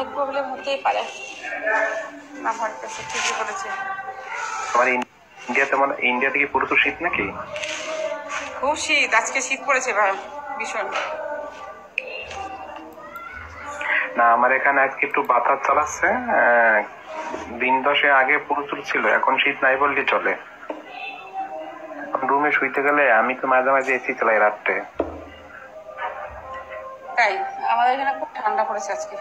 Net problem হতেই পারে। না ভয় ঠিকই বলেছে। তোমার ইন্ডিয়াতে মানে ইন্ডিয়াতে কি প্রচুর শীত নাকি? খুব শীত আজকে শীত পড়েছে ভাই ভীষণ। না আমার এখানে আজকে একটু বাতাস চালাচ্ছে দিন দশে আগে প্রচুর ছিল এখন শীত নাই বললে চলে। রুমে শুইতে গেলে আমি তো মাঝে মাঝে এসি চালাই রাত্রে। তাই আমাদের এখানে খুব ঠান্ডা পড়েছে আজকে।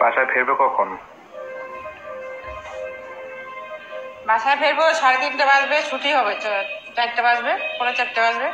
বাসায় ফিরবে কখন? বাসায় ফেরবো সাড়ে তিনটে বাজবে, ছুটি হবে চারটে বাজবে পরে চারটে বাজবে।